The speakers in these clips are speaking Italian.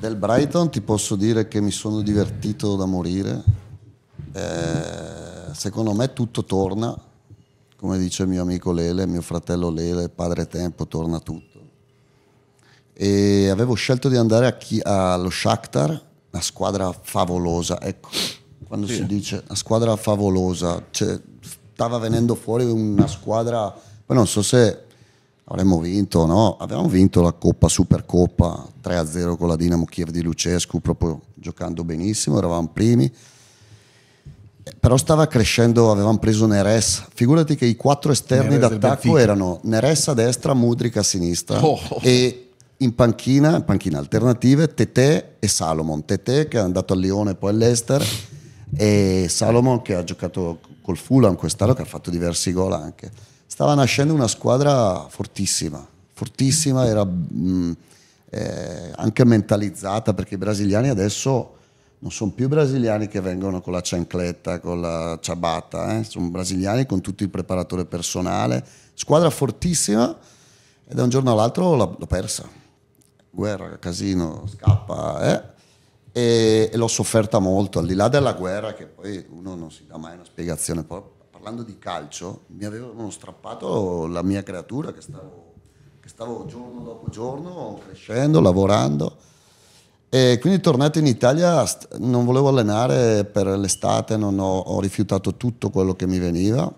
Del Brighton ti posso dire che mi sono divertito da morire. Eh, secondo me tutto torna, come dice mio amico Lele, mio fratello Lele, padre tempo, torna tutto. E avevo scelto di andare a chi- allo Shakhtar, una squadra favolosa, ecco, quando si dice una squadra favolosa, cioè, stava venendo fuori una squadra, poi non so se avremmo vinto no, avevamo vinto la Coppa Supercoppa 3-0 con la Dinamo Kiev di Lucescu, proprio giocando benissimo, eravamo primi, Eh, però stava crescendo, avevamo preso Neres, figurati che i quattro esterni Neres d'attacco erano Neres a destra, Mudrik a sinistra Oh. e in panchina, in panchina alternative, Tete e Salomon. Tete che è andato al Lione poi all'Ester e Salomon che ha giocato col Fulham quest'anno che ha fatto diversi gol anche. Stava nascendo una squadra fortissima, fortissima, era mh, eh, anche mentalizzata perché i brasiliani adesso non sono più brasiliani che vengono con la ciancletta, con la ciabatta, eh? sono brasiliani con tutto il preparatore personale, squadra fortissima e da un giorno all'altro l'ha persa. Guerra, casino, scappa, eh? e, e l'ho sofferta molto, al di là della guerra, che poi uno non si dà mai una spiegazione. Poi, parlando di calcio, mi avevano strappato la mia creatura che stavo, che stavo giorno dopo giorno crescendo, lavorando. E quindi tornato in Italia non volevo allenare per l'estate, non ho, ho rifiutato tutto quello che mi veniva.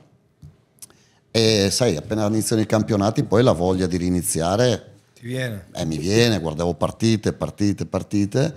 E sai, appena iniziano i campionati, poi la voglia di riniziare Ti viene. eh, mi viene, guardavo partite, partite, partite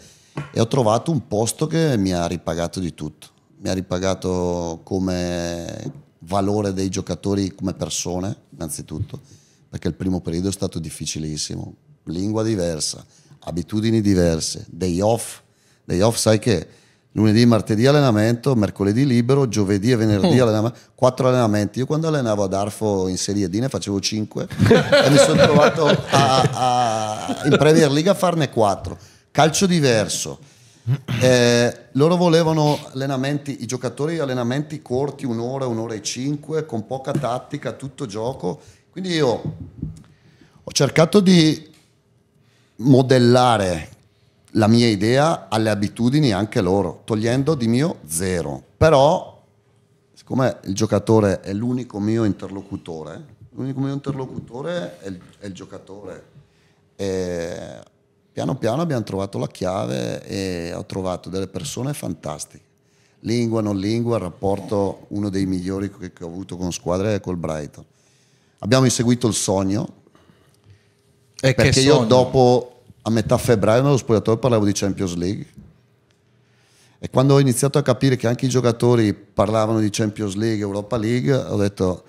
e ho trovato un posto che mi ha ripagato di tutto. Mi ha ripagato come valore dei giocatori, come persone, innanzitutto, perché il primo periodo è stato difficilissimo. Lingua diversa, abitudini diverse, day off. Day off, sai che lunedì, martedì allenamento, mercoledì libero, giovedì e venerdì allenamento, quattro allenamenti. Io quando allenavo ad Arfo in Serie D ne facevo cinque e mi sono trovato a- a- in Premier League a farne quattro. Calcio diverso. Eh, loro volevano allenamenti, i giocatori allenamenti corti, un'ora, un'ora e cinque, con poca tattica, tutto gioco. Quindi io ho cercato di modellare la mia idea alle abitudini anche loro, togliendo di mio zero. Però, siccome il giocatore è l'unico mio interlocutore, l'unico mio interlocutore è il, è il giocatore. E piano piano abbiamo trovato la chiave e ho trovato delle persone fantastiche. Lingua, non lingua, il rapporto uno dei migliori che, ho avuto con squadre è col Brighton. Abbiamo inseguito il sogno, E perché io sogno. dopo a metà febbraio nello spogliatoio parlavo di Champions League e quando ho iniziato a capire che anche i giocatori parlavano di Champions League, Europa League, ho detto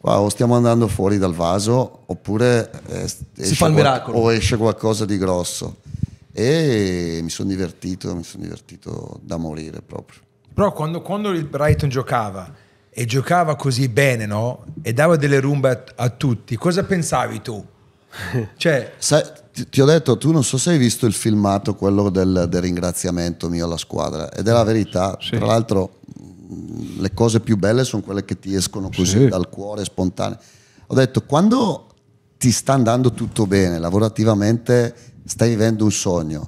qua o stiamo andando fuori dal vaso oppure eh, esce fa il qual- miracolo. o esce qualcosa di grosso. E mi sono divertito, mi sono divertito da morire proprio. Però quando, quando il Brighton giocava e giocava così bene, no? E dava delle rumbe a, a tutti, cosa pensavi tu? Cioè, Sai, ti, ti ho detto, tu non so se hai visto il filmato, quello del, del ringraziamento mio alla squadra, ed è la verità. Tra l'altro, le cose più belle sono quelle che ti escono così Sì. dal cuore, spontanee. Ho detto, quando ti sta andando tutto bene, lavorativamente stai vivendo un sogno,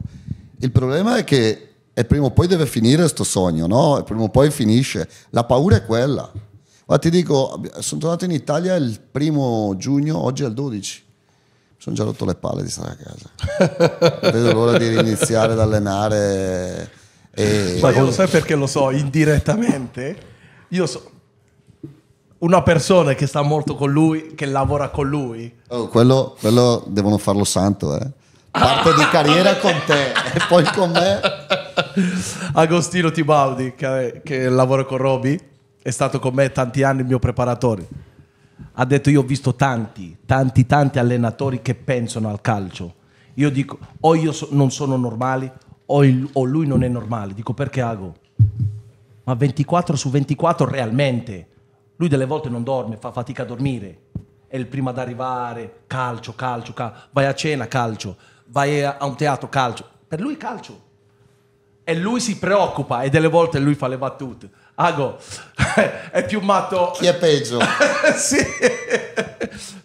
il problema è che e prima o poi deve finire sto sogno, no? E prima o poi finisce. La paura è quella. Ma ti dico, sono tornato in Italia il primo giugno, oggi è il 12 mi sono già rotto le palle di stare a casa. Vedo l'ora di iniziare ad allenare. E... Ma io lo sai perché lo so indirettamente? Io so una persona che sta morto con lui, che lavora con lui. Oh, quello, quello devono farlo santo, eh. Parte di carriera con te e poi con me. Agostino Tibaldi, che, che lavora con Roby, è stato con me tanti anni il mio preparatore. Ha detto: Io ho visto tanti, tanti, tanti allenatori che pensano al calcio. Io dico: o io so- non sono normale, o, il- o lui non è normale. Dico perché Ago? Ma 24 su 24 realmente. Lui delle volte non dorme, fa fatica a dormire. È il primo ad arrivare, calcio, calcio, calcio. Vai a cena, calcio. Vai a un teatro, calcio. Per lui calcio e lui si preoccupa e delle volte lui fa le battute. Ago è più matto. Chi è peggio? sì.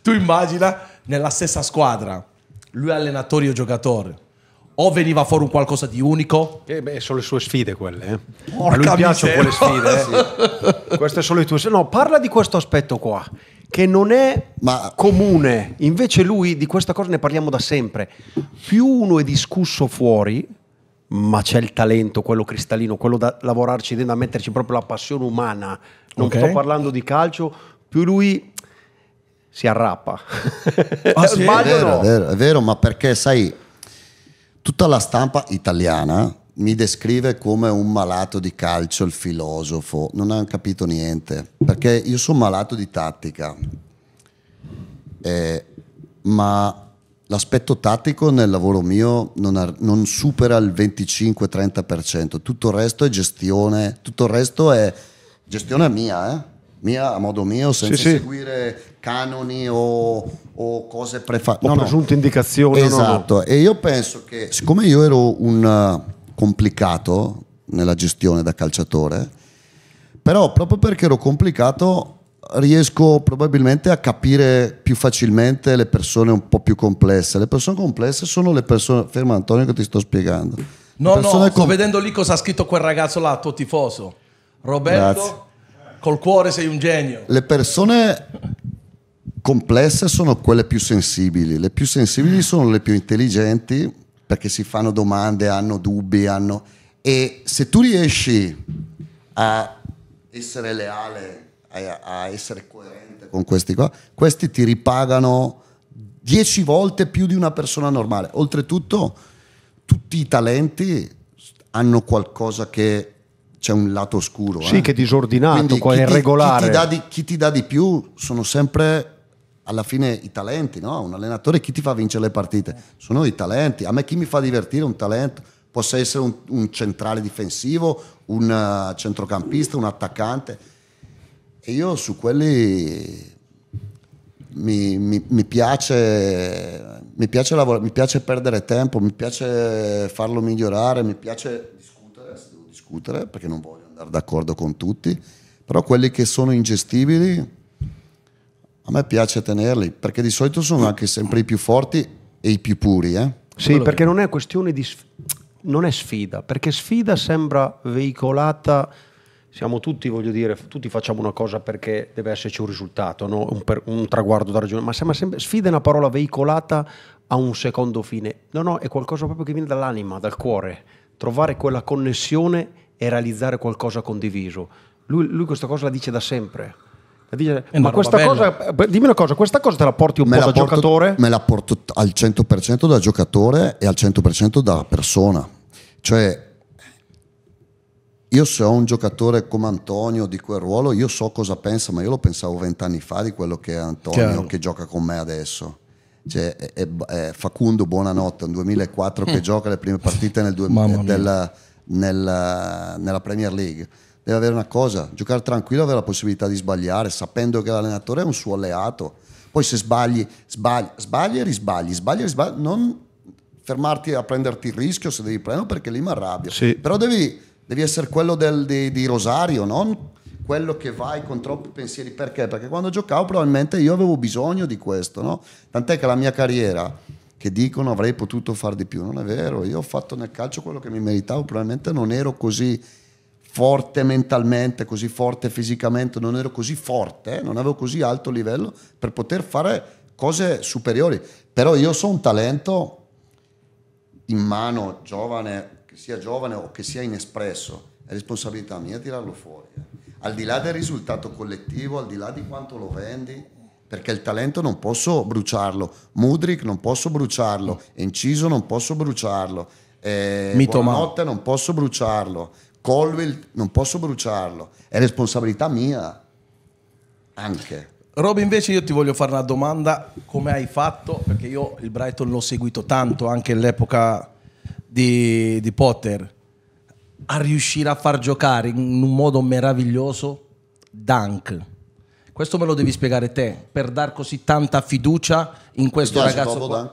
Tu immagina nella stessa squadra, lui è allenatore io giocatore. O veniva fuori un qualcosa di unico? Eh beh, sono le sue sfide quelle. Eh. Porca A lui piacciono miseria. quelle sfide. eh. Queste sono le tue. No, parla di questo aspetto qua, che non è Ma- comune. Invece lui, di questa cosa ne parliamo da sempre. Più uno è discusso fuori, ma c'è il talento, quello cristallino, quello da lavorarci dentro, da metterci proprio la passione umana. Non Ok. sto parlando di calcio, più lui si arrappa. Ah, sì? È Sbaglio vero, no? è vero, è vero, ma perché sai, tutta la stampa italiana mi descrive come un malato di calcio, il filosofo, non hanno capito niente, perché io sono malato di tattica, Eh, ma l'aspetto tattico nel lavoro mio non, non supera il 25-30%, tutto il resto è gestione, tutto il resto è gestione mia, eh? mia a modo mio, senza Sì, sì. Canoni o, o cose prefatte. O presunte indicazioni, no, no, no. Esatto, e io penso che siccome io ero un uh, complicato nella gestione da calciatore, però proprio perché ero complicato riesco probabilmente a capire più facilmente le persone un po' più complesse. Le persone complesse sono le persone, ferma Antonio che ti sto spiegando. No, no, sto com- vedendo lì cosa ha scritto quel ragazzo là, tuo tifoso. Roberto, Grazie. col cuore sei un genio. Le persone complesse sono quelle più sensibili, le più sensibili sono le più intelligenti perché si fanno domande, hanno dubbi, hanno... e se tu riesci a essere leale, a, a essere coerente con questi qua, questi ti ripagano dieci volte più di una persona normale. Oltretutto, tutti i talenti hanno qualcosa che c'è un lato oscuro. Sì, eh. che è disordinato, Quindi qua, chi è ti- irregolare. Chi ti, di, chi ti dà di più sono sempre alla fine i talenti, no? Un allenatore chi ti fa vincere le partite? Sono i talenti. A me chi mi fa divertire un talento. Possa essere un, un centrale difensivo, un eh, centrocampista, un attaccante. E io su quelli mi, mi- mi piace, mi piace lavorare, mi piace perdere tempo, mi piace farlo migliorare, mi piace discutere, se devo discutere, perché non voglio andare d'accordo con tutti, però quelli che sono ingestibili a me piace tenerli, perché di solito sono anche sempre i più forti e i più puri. Eh? Sì, perché non è questione di sf- non è sfida, perché sfida sembra veicolata. Siamo tutti, voglio dire, tutti facciamo una cosa perché deve esserci un risultato, no? un, per- un traguardo da raggiungere, ma sembra sempre sfida è una parola veicolata a un secondo fine. No, no, è qualcosa proprio che viene dall'anima, dal cuore. Trovare quella connessione e realizzare qualcosa condiviso. Lui, lui questa cosa la dice da sempre. È una ma questa bella. cosa, beh, dimmi una cosa, questa cosa te la porti un Me po' da porto, giocatore? me la porto al 100% da giocatore e al 100% da persona. Cioè, io se ho un giocatore come Antonio di quel ruolo, io so cosa pensa, ma io lo pensavo vent'anni fa di quello che è Antonio Chiaro. che gioca con me adesso. Cioè, è, è- è Facundo, buonanotte, un 2004 che gioca le prime partite nel nel- nella Premier League. Deve avere una cosa, giocare tranquillo, avere la possibilità di sbagliare, sapendo che l'allenatore è un suo alleato. Poi se sbagli, sbagli, sbagli e risbagli, sbagli e risbagli, non fermarti a prenderti il rischio se devi prenderlo perché lì mi arrabbio. Sì. Però devi, devi essere quello del- di, di Rosario, non quello che vai con troppi pensieri. Perché? Perché quando giocavo probabilmente io avevo bisogno di questo, no? Tant'è che la mia carriera, che dicono avrei potuto fare di più, non è vero. Io ho fatto nel calcio quello che mi meritavo, probabilmente non ero così forte mentalmente, così forte fisicamente, non ero così forte, eh, non avevo così alto livello per poter fare cose superiori. Però io sono un talento in mano, giovane, che sia giovane o che sia inespresso, è responsabilità mia tirarlo fuori. eh. Al di là del risultato collettivo, al di là di quanto lo vendi, perché il talento non posso bruciarlo, Mudrik non posso bruciarlo, Enciso non posso bruciarlo, eh. Buonanotte non posso bruciarlo, Colville non posso bruciarlo, è responsabilità mia anche. Roby, invece io ti voglio fare una domanda, come hai fatto? Perché io il Brighton l'ho seguito tanto anche all'epoca di, di Potter, a riuscire a far giocare in un modo meraviglioso Dunk. Questo me lo devi spiegare te, per dar così tanta fiducia in questo ragazzo. Dan?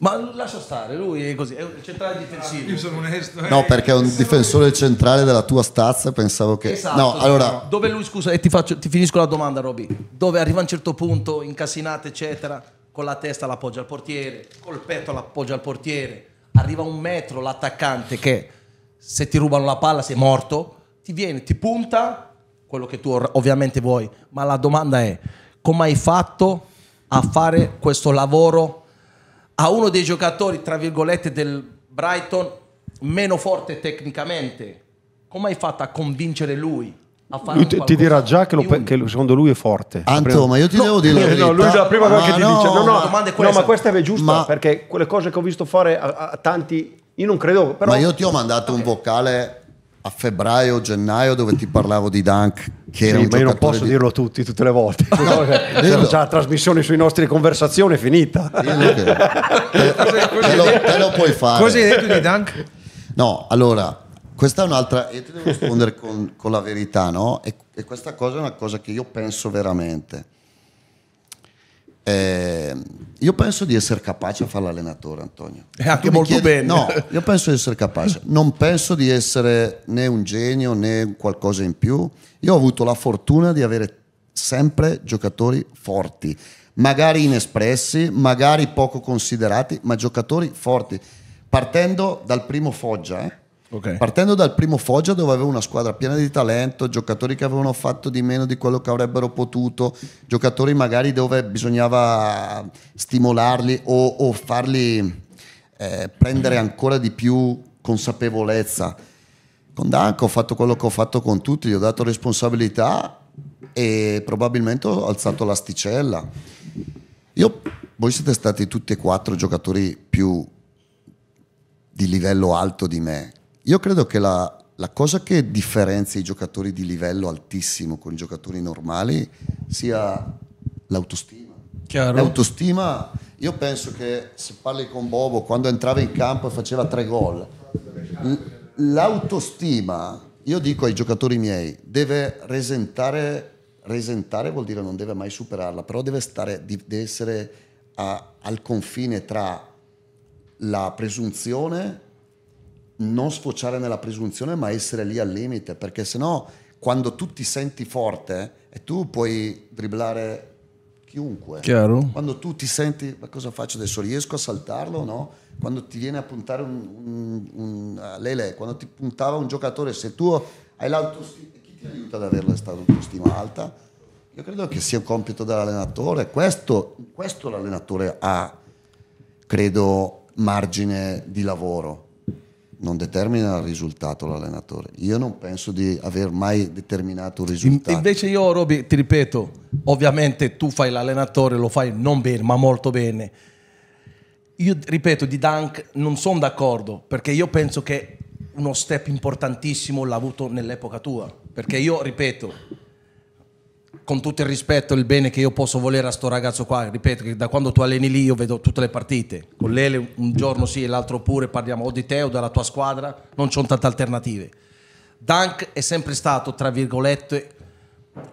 Ma lascia stare, lui è così, è un centrale difensivo. Io sono onesto. eh. No, perché è un difensore centrale della tua stazza, pensavo che... Esatto, no, sì, allora, no. dove lui scusa e ti, faccio- ti finisco la domanda Roby dove arriva a un certo punto incasinate eccetera con la testa l'appoggia al portiere col petto l'appoggia al portiere arriva un metro l'attaccante che se ti rubano la palla sei morto, ti viene, ti punta, quello che tu ovviamente vuoi, ma la domanda è come hai fatto a fare questo lavoro a uno dei giocatori, tra virgolette, del Brighton meno forte tecnicamente? Come hai fatto a convincere lui a fare Lui ti, ti dirà già che, pe- che secondo lui è forte. Anto, prima- ma io ti devo dire la verità. no, lui è la prima cosa che Ma ti no, dice no, no, la domanda è no, questa. ma questa è giusta Ma- perché quelle cose che ho visto fare a, a tanti io non credo però Ma io ti ho mandato un vocale a febbraio, gennaio dove ti parlavo di Dunk che Sì, era un ma io non posso di- dirlo tutti tutte le volte Cioè, dillo. già la trasmissione sui nostri conversazioni è finita te, te lo, te lo puoi fare. Cosa hai detto di Dunk? No, allora, questa è un'altra. Io ti devo rispondere con, con la verità, no? E, e questa cosa è una cosa che io penso veramente. Eh, io penso di essere capace a fare l'allenatore, Antonio. E anche Tu mi molto bene. No, io penso di essere capace. Non penso di essere né un genio né qualcosa in più. Io ho avuto la fortuna di avere sempre giocatori forti, magari inespressi, magari poco considerati, ma giocatori forti. Partendo dal primo Foggia, eh? Ok. Partendo dal primo Foggia dove avevo una squadra piena di talento, giocatori che avevano fatto di meno di quello che avrebbero potuto, giocatori magari dove bisognava stimolarli o, o farli eh, prendere ancora di più consapevolezza. Con Danco ho fatto quello che ho fatto con tutti, gli ho dato responsabilità e probabilmente ho alzato l'asticella. Io, voi siete stati tutti e quattro giocatori più di livello alto di me. Io credo che la, la cosa che differenzia i giocatori di livello altissimo con i giocatori normali sia l'autostima. Chiaro. L'autostima, io penso che se parli con Bobo quando entrava in campo e faceva tre gol, l'autostima, io dico ai giocatori miei, deve resentare, resentare vuol dire non deve mai superarla, però deve, stare, deve essere a- al confine tra la presunzione, non sfociare nella presunzione, ma essere lì al limite, perché sennò quando tu ti senti forte e tu puoi dribblare chiunque. Chiaro. Quando tu ti senti, ma cosa faccio adesso? Riesco a saltarlo? No? Quando ti viene a puntare un, un- un- uh, Lele, quando ti puntava un giocatore, se tu hai l'autostima, chi ti aiuta ad avere l'autostima alta? Io credo che sia un compito dell'allenatore. Questo, questo l'allenatore ha, credo, margine di lavoro. Non determina il risultato l'allenatore. Io non penso di aver mai determinato un risultato. Invece io, Roby, ti ripeto, ovviamente tu fai l'allenatore, lo fai non bene, ma molto bene. Io ripeto, di Dunk non sono d'accordo, perché io penso che uno step importantissimo l'ha avuto nell'epoca tua. Perché io, ripeto, con tutto il rispetto e il bene che io posso volere a sto ragazzo qua, ripeto che da quando tu alleni lì io vedo tutte le partite, con Lele un giorno sì e l'altro pure, parliamo o di te o della tua squadra, non c'ho tante alternative. Dunk è sempre stato, tra virgolette,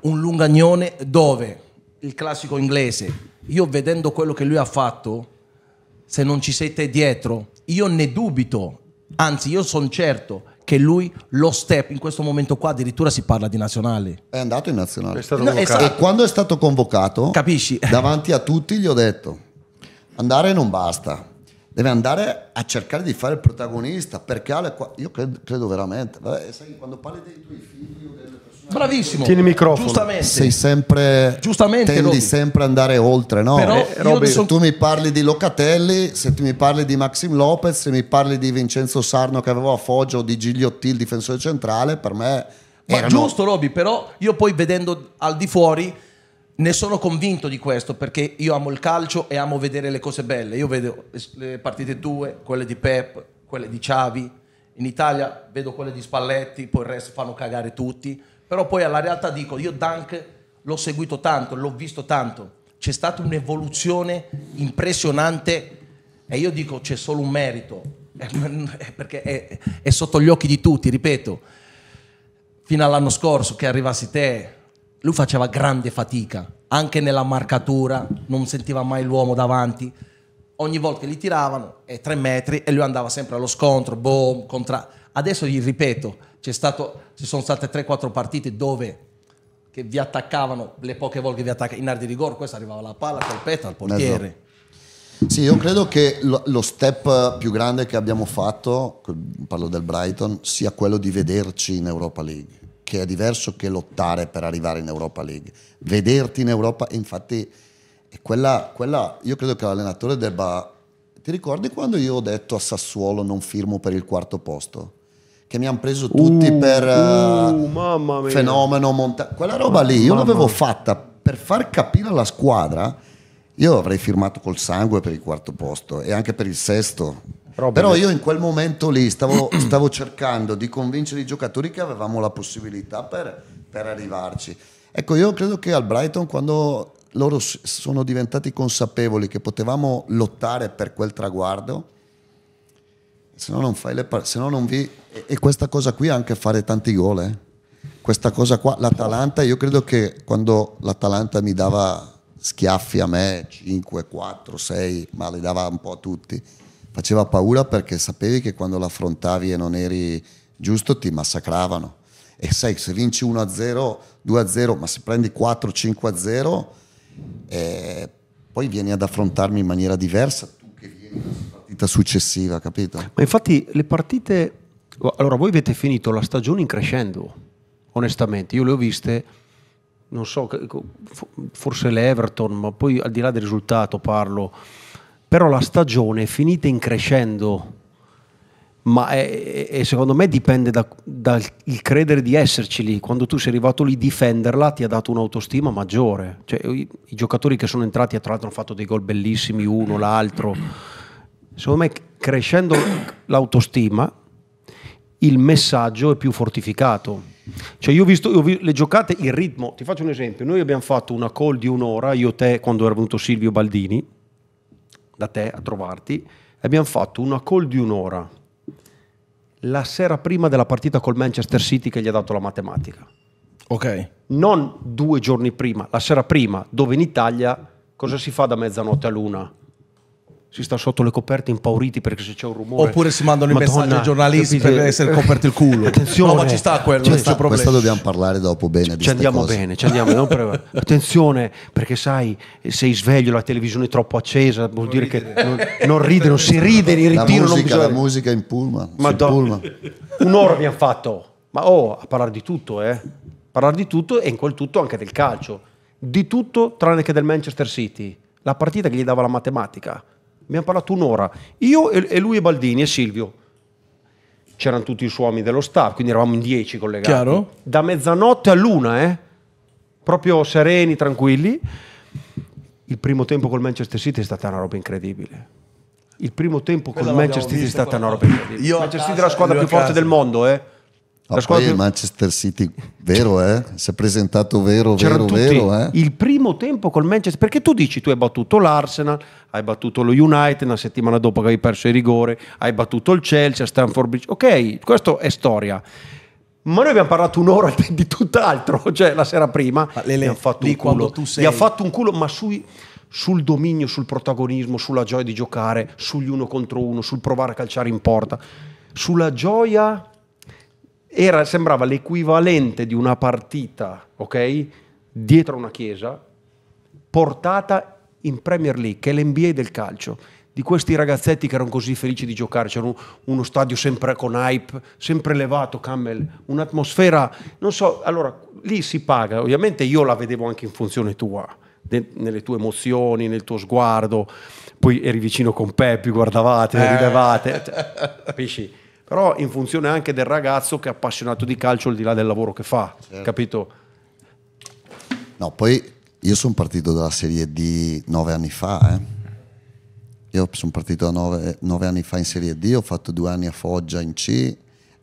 un lungagnone dove il classico inglese, io vedendo quello che lui ha fatto, se non ci sei te dietro, io ne dubito, anzi io sono certo che lui lo step in questo momento qua addirittura si parla di nazionale. È andato in nazionale. è stato No, esatto. E quando è stato convocato, Capisci? davanti a tutti gli ho detto, andare non basta, deve andare a cercare di fare il protagonista, perché ha le qua- io credo, credo veramente, vabbè, sai, quando parli dei tuoi figli o delle persone... Bravissimo. Tieni il microfono. Giustamente. Sei sempre, Giustamente, tendi Roby. sempre ad andare oltre, no? Però Eh, Roby, se tu mi parli di Locatelli, se tu mi parli di Maxim Lopez, se mi parli di Vincenzo Sarno che avevo a Foggia o di Gigliotti, il difensore centrale, per me Ma erano... giusto, Roby, però io poi vedendo al di fuori ne sono convinto di questo perché io amo il calcio e amo vedere le cose belle. Io vedo le- le partite tue, quelle di Pep, quelle di Xavi. In Italia vedo quelle di Spalletti, poi il resto fanno cagare tutti. Però poi alla realtà dico, io Dunk l'ho seguito tanto, l'ho visto tanto. C'è stata un'evoluzione impressionante e io dico c'è solo un merito, eh, perché è- è sotto gli occhi di tutti, ripeto fino all'anno scorso che arrivassi te, lui faceva grande fatica, anche nella marcatura, non sentiva mai l'uomo davanti. Ogni volta che li tiravano, è tre metri e lui andava sempre allo scontro, boom, contra... Adesso gli ripeto, stato, ci sono state 3-4 partite dove che vi attaccavano, le poche volte che vi attaccavano in area di rigore, questo arrivava la palla, colpetta al portiere. Sì, io credo che lo, step più grande che abbiamo fatto, parlo del Brighton, sia quello di vederci in Europa League, che è diverso che lottare per arrivare in Europa League. Vederti in Europa, infatti, è quella, quella io credo che l'allenatore debba... Ti ricordi quando io ho detto a Sassuolo non firmo per il quarto posto? Che mi hanno preso tutti Uh, per eh, uh, fenomeno monta- Quella roba lì io Mamma l'avevo fatta per far capire alla squadra. Io avrei firmato col sangue per il quarto posto e anche per il sesto. Robert- Però io in quel momento lì stavo, stavo cercando di convincere i giocatori che avevamo la possibilità per, per arrivarci. Ecco, io credo che al Brighton quando loro sono diventati consapevoli che potevamo lottare per quel traguardo, se no non fai le par- se no non vi e, questa cosa qui anche fare tanti gol eh. questa cosa qua l'Atalanta io credo che quando l'Atalanta mi dava schiaffi a me 5, 4, 6 ma li dava un po' a tutti faceva paura perché sapevi che quando l'affrontavi e non eri giusto ti massacravano e sai se vinci 1-0 2-0 ma se prendi 4 5-0 eh, poi vieni ad affrontarmi in maniera diversa tu che vieni dalla partita successiva capito? Ma infatti le partite... Allora, voi avete finito la stagione in crescendo, onestamente. Io le ho viste, non so, forse l'Everton, ma poi al di là del risultato parlo. Però la stagione è finita in crescendo, ma è- è- secondo me dipende da- dal il credere di esserci lì. Quando tu sei arrivato lì, difenderla ti ha dato un'autostima maggiore. Cioè, i, i giocatori che sono entrati, tra l'altro, hanno fatto dei gol bellissimi, uno, l'altro secondo me crescendo l'autostima il messaggio è più fortificato cioè io ho visto io ho vi- le giocate il ritmo ti faccio un esempio noi abbiamo fatto una call di un'ora io te quando era venuto Silvio Baldini da te a trovarti abbiamo fatto una call di un'ora la sera prima della partita col Manchester City che gli ha dato la matematica Ok. non due giorni prima, la sera prima, dove in Italia cosa si fa da mezzanotte a luna? Si sta sotto le coperte impauriti perché se c'è un rumore. Oppure si mandano i Madonna, messaggi ai giornalisti capite? per essere coperti il culo. Attenzione. No, ma ci sta quello, non Questa, c'è problema. questa dobbiamo parlare dopo bene Ci andiamo cose. bene, ci andiamo non per- Attenzione, perché sai, sei sveglio, la televisione è troppo accesa, vuol dire che non, non ride, non si ride in La ritiro, non musica, bisogna... la musica in pullman. Madonna. pullman. Un'ora abbiamo fatto, ma oh, a parlare di tutto, eh? Parlare di tutto e in quel tutto anche del calcio. Di tutto tranne che del Manchester City. La partita che gli dava la matematica. Abbiamo parlato un'ora. Io e lui e Baldini e Silvio. C'erano tutti i suoi uomini dello staff, quindi eravamo in dieci collegati. Chiaro. Da mezzanotte a luna, eh? Proprio sereni, tranquilli. Il primo tempo col Manchester City è stata una roba incredibile. Il primo tempo col Quella l'abbiamo Manchester City è stata una roba incredibile. Io Manchester City è la squadra più forte del mondo, eh? La squadra poi il Manchester City, vero eh? Si è presentato vero, vero, tutti. vero eh? Il primo tempo col Manchester, perché tu dici tu hai battuto l'Arsenal, hai battuto lo United, una settimana dopo che hai perso i rigori, hai battuto il Chelsea a Stamford Bridge. Ok, questo è storia. Ma noi abbiamo parlato un'ora di, tutt'altro, cioè la sera prima Ma gli hanno fatto un culo. sei- Gli ha fatto un culo, ma sui- sul dominio, sul protagonismo, sulla gioia di giocare, sugli uno contro uno, sul provare a calciare in porta, sulla gioia era, sembrava l'equivalente di una partita, ok? Dietro una chiesa, portata in Premier League, che è l'NBA del calcio. Di questi ragazzetti che erano così felici di giocare, c'era un- uno stadio sempre con hype, sempre elevato, Cammel, un'atmosfera, non so, allora lì si paga, ovviamente io la vedevo anche in funzione tua, de- nelle tue emozioni, nel tuo sguardo, poi eri vicino con Peppi, guardavate, ridevate, cioè, capisci? Però in funzione anche del ragazzo che è appassionato di calcio al di là del lavoro che fa, capito? No, poi io sono partito dalla Serie D nove anni fa, eh. Io sono partito da nove, nove anni fa in Serie D, ho fatto due anni a Foggia in C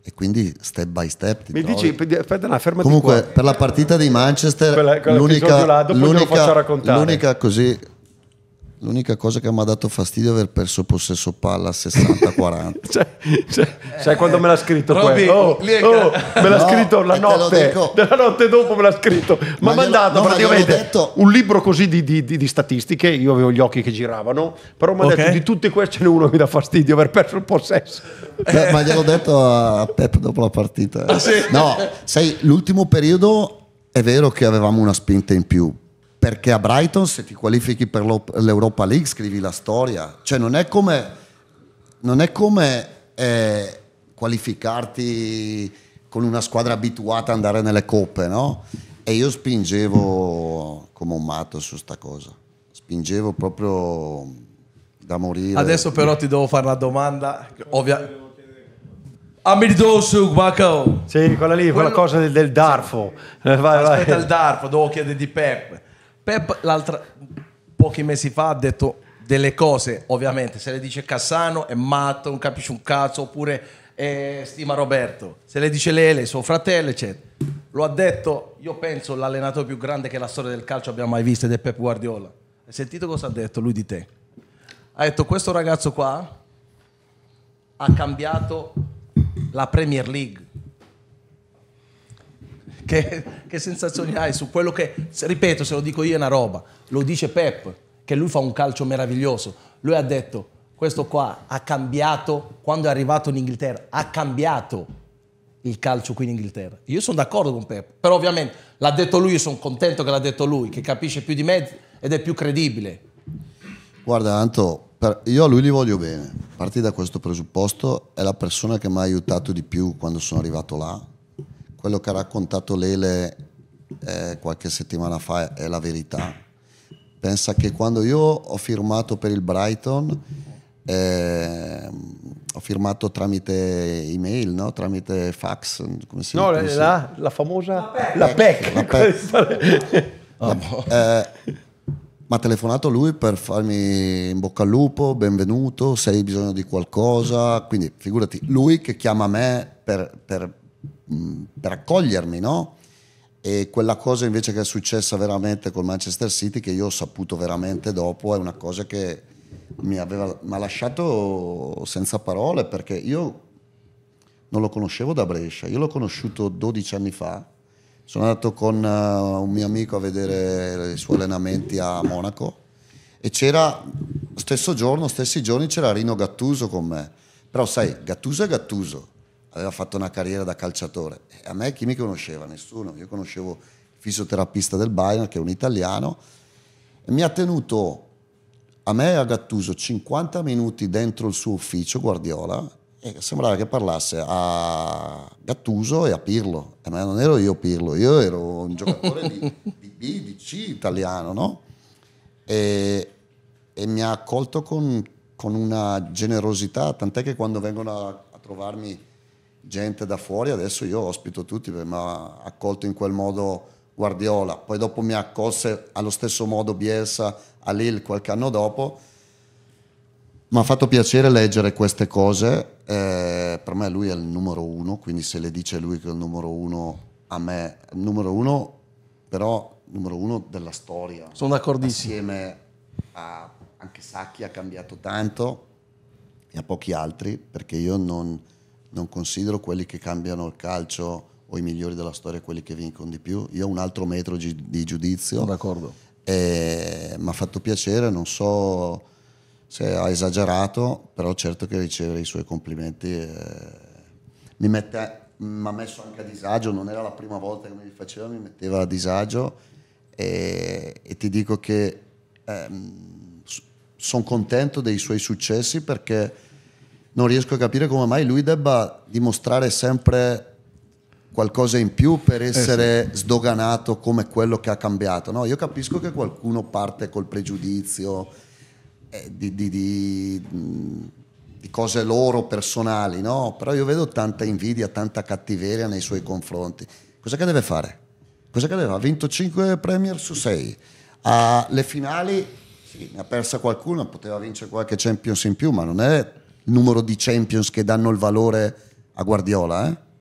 e quindi step by step Mi trovi. dici, aspetta, no, fermati Comunque, qua. per la partita di Manchester, Quella- quell'episodio l'unica, là, l'unica- l'unica così, l'unica cosa che mi ha dato fastidio è aver perso possesso palla a 60-40. Cioè, cioè, sai quando me l'ha scritto Robby? Oh, è oh, me l'ha No, scritto la notte, della notte dopo me l'ha scritto. Ma Ma mi ha mandato no, ma praticamente detto. un libro così di, di- di- di statistiche. Io avevo gli occhi che giravano, però mi ha Ok. detto di tutte queste ce n'è uno che mi dà fastidio aver perso il possesso. Beh, ma gliel'ho detto a Pep dopo la partita. No, sai, l'ultimo periodo è vero che avevamo una spinta in più, perché a Brighton se ti qualifichi per l'Europa League scrivi la storia. Cioè non è come, non è come eh, qualificarti con una squadra abituata ad andare nelle coppe, no? E io spingevo come un matto su sta cosa. Spingevo proprio da morire. Adesso però ti devo fare una domanda. Ovvia... Amido su Baco. Sì, quella lì, quella Quello- cosa del, del Darfo. Vai, vai. Aspetta il Darfo, devo chiedere di Pep. Pep l'altra, pochi mesi fa ha detto delle cose, ovviamente, se le dice Cassano è matto, non capisce un cazzo, oppure eh, stima Roberto. Se le dice Lele, suo fratello, eccetera. Lo ha detto, io penso, l'allenatore più grande che la storia del calcio abbia mai visto ed è Pep Guardiola. Hai sentito cosa ha detto lui di te? Ha detto questo ragazzo qua ha cambiato la Premier League. Che, che sensazioni hai su quello che, ripeto, se lo dico io è una roba, lo dice Pep, che lui fa un calcio meraviglioso. Lui ha detto, questo qua ha cambiato, quando è arrivato in Inghilterra, ha cambiato il calcio qui in Inghilterra. Io sono d'accordo con Pep, però ovviamente l'ha detto lui, io sono contento che l'ha detto lui, che capisce più di me ed è più credibile. Guarda, Anto, io a lui gli voglio bene. Parti da questo presupposto, è la persona che mi ha aiutato di più quando sono arrivato là. Quello che ha raccontato Lele eh, qualche settimana fa è la verità. Pensa che quando io ho firmato per il Brighton, eh, ho firmato tramite email, no? tramite fax, come si No, come si- la, la famosa... La PEC. La PEC. Eh, mi ha telefonato lui per farmi in bocca al lupo, benvenuto, se hai bisogno di qualcosa. Quindi figurati, lui che chiama me per, per, per accogliermi, no? E quella cosa invece che è successa veramente col Manchester City, che io ho saputo veramente dopo, è una cosa che mi, aveva, mi ha lasciato senza parole perché io non lo conoscevo da Brescia, io l'ho conosciuto 12 anni fa. Sono andato con eh, un mio amico a vedere i suoi allenamenti a Monaco e c'era, stesso giorno, stessi giorni c'era Rino Gattuso con me. Però sai, Gattuso è Gattuso, aveva fatto una carriera da calciatore. A me chi mi conosceva? Nessuno. Io conoscevo il fisioterapista del Bayern, che è un italiano, e mi ha tenuto a me e a Gattuso 50 minuti dentro il suo ufficio, Guardiola, e sembrava che parlasse a Gattuso e a Pirlo. E ma non ero io Pirlo, io ero un giocatore di, di B, di C italiano, no? E, e mi ha accolto con, con una generosità, tant'è che quando vengono a, a trovarmi gente da fuori, adesso io ospito tutti, perché mi ha accolto in quel modo Guardiola, poi dopo mi accolse allo stesso modo Bielsa a Lille qualche anno dopo. Mi ha fatto piacere leggere queste cose, eh, per me lui è il numero uno, quindi se le dice lui che è il numero uno, a me è il numero uno, però numero uno della storia. Sono d'accordissimo. Assieme a anche Sacchi ha cambiato tanto e a pochi altri, perché io non, non considero quelli che cambiano il calcio o i migliori della storia quelli che vincono di più. Io ho un altro metro di giudizio. D'accordo. E mi ha fatto piacere, non so se ha esagerato, però certo che ricevere i suoi complimenti eh, mi mette- mi ha messo anche a disagio, non era la prima volta che me li faceva, mi metteva a disagio e, e ti dico che sono contento dei suoi successi perché non riesco a capire come mai lui debba dimostrare sempre qualcosa in più per essere sdoganato come quello che ha cambiato. No, io capisco che qualcuno parte col pregiudizio eh, di, di- di, mh, di cose loro personali, no? però io vedo tanta invidia, tanta cattiveria nei suoi confronti. Cosa che deve fare? Cosa che deve fare? Ha vinto 5 Premier su 6. Alle finali sì, ne ha persa qualcuno, poteva vincere qualche Champions in più, ma non è il numero di Champions che danno il valore a Guardiola, eh?